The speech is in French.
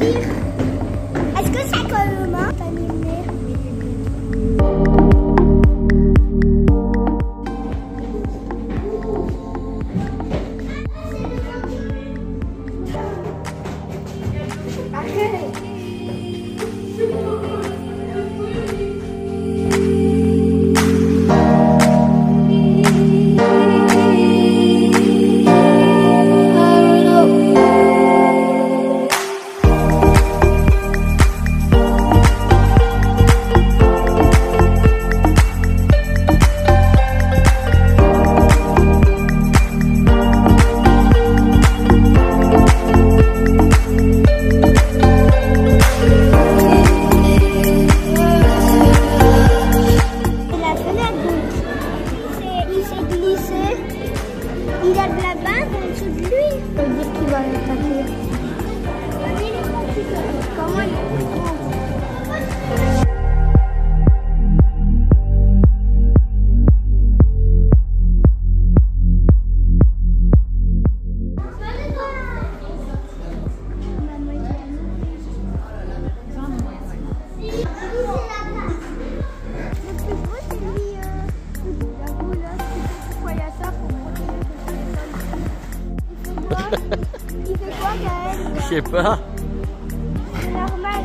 Est-ce que ça colle aux mains Arrête такие кивают такие. Il fait quoi, Gaël Je sais pas. Normal.